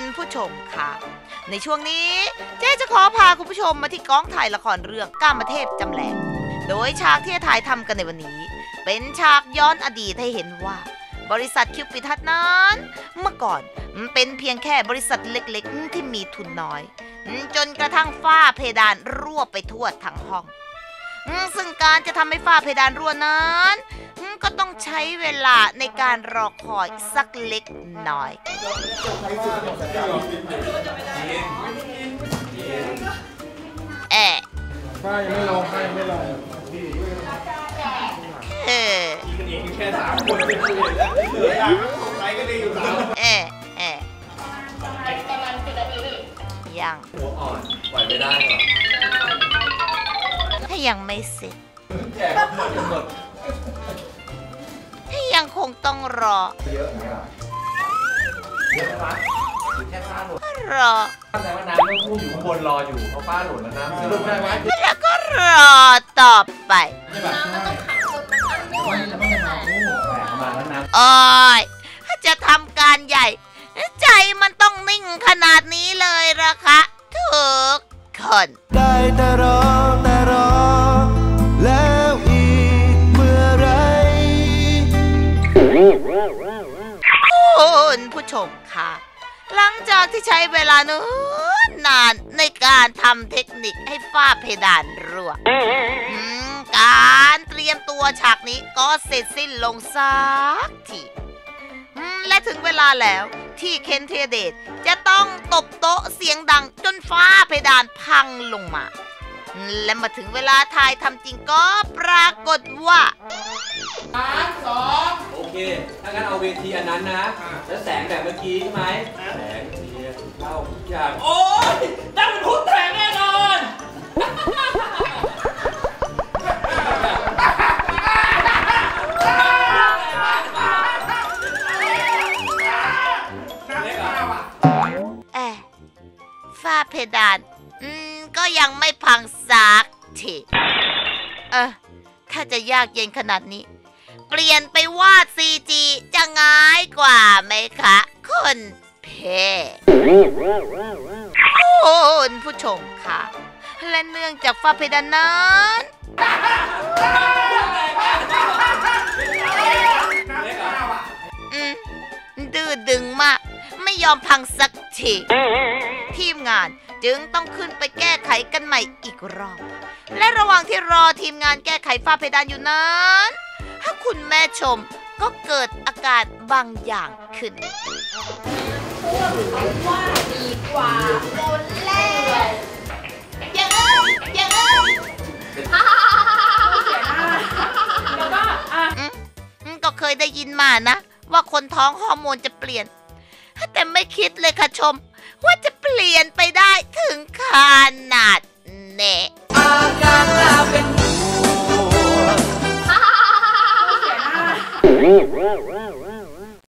ณผู้ชมค่ะในช่วงนี้เจ๊จะขอพาคุณผู้ชมมาที่กองถ่ายละครเรื่องก้ามเทพจำแรงโดยฉากที่ถ่ายทำกันในวันนี้ เป็นฉากย้อนอดีตให้เห็นว่า บริษัทคิวปิทัศน์นั้น เมื่อก่อนมันเป็นเพียงแค่บริษัทเล็กๆ ที่มีทุนน้อย จนกระทั่งฝ้าเพดานรั่วไปทั่วทั้งห้อง ซึ่งการจะทำให้ฝ้าเพดานรั่วนั้นก็ต้องใช้เวลาในการรอคอยสักเล็กน้อยแอะป้ายังไม่ลงป้ไม่ลงเออแค่สามคนเป็นคนเหลืออย่างใครก็ได้อยู่สามแอะแอะยังหัวอ่อนปล่อยไม่ได้หรอ ถ้ายังไม่เสร็จแจกหมดหมดถ้ายังคงต้องรอ เยอะนะเยอะนะแค่ป้าหล่นรอแต่ว่าน้ำต้องพูดอยู่ข้างบนรออยู่เพราะป้าหล่นแล้วน้ำสรุปได้ไหมแล้วก็รอต่อไปมาแล้วน้โอ้ยถ้าจะทำการใหญ่ ใจมันต้องนิ่งขนาดนี้เลยละคะทุกคนได้ ชมค่ะ หลังจากที่ใช้เวลาเนานนานในการทำเทคนิคให้ฝ้าเพดานรั่วการเตรียมตัวฉากนี้ก็เสร็จสิ้นลงสักทีและถึงเวลาแล้วที่เคนเทเดตจะต้องตบโต๊ะเสียงดังจนฟ้าเพดานพังลงมา และมาถึงเวลาถ่ายทำจริงก็ปรากฏว่าำโอเค ถ้างั้นเอาเวทีอันนั้นนะ แล้วแสงแบบเมื่อกี้ใช่ไหมแสงเทียนเล่าทุกอย่าง โอ้ยนั่งเป็นพุทธแสงแน่นอนแอะฝ้าเพดาน อืม ก็ยังไม่พังสักที เออ ถ้าจะยากเย็นขนาดนี้ เปลี่ยนไปวาด CG จะง่ายกว่าไหมคะคุณเพคุณผู้ชมค่ะ และเนื่องจากฝ้าเพดานนั้นอืดื้อดึงมาก ไม่ยอมพังสักทีทีมงานจึงต้องขึ้นไปแก้ไขกันใหม่อีกรอบ และระหว่างที่รอทีมงานแก้ไขฝ้าเพดานอยู่นั้น ถ้าคุณแม่ชมก็เกิดอาการบางอย่างขึ้นอืมก็เคยได้ยินมานะ ว่าคนท้องฮอร์โมนจะเปลี่ยน แต่ไม่คิดเลยค่ะชม ว่าจะเปลี่ยนไปได้ถึงขนาดเนะ